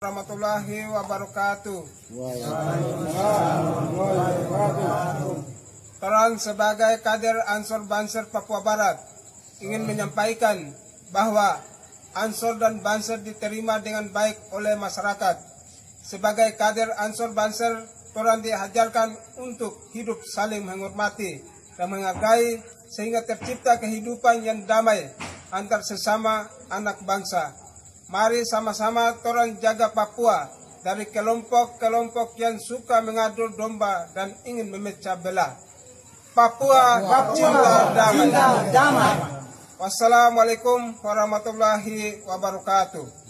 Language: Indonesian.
warahmatullahi wabarakatuh. Terang sebagai kader Ansor Banser Papua Barat ingin menyampaikan bahwa Ansor dan Banser diterima dengan baik oleh masyarakat. Sebagai kader Ansor Banser, Toran diajarkan untuk hidup saling menghormati dan menghargai sehingga tercipta kehidupan yang damai antar sesama anak bangsa. Mari sama-sama Toran jaga Papua dari kelompok-kelompok yang suka mengadu domba dan ingin memecah belah. Papua, cinta damai. Wassalamualaikum warahmatullahi wabarakatuh.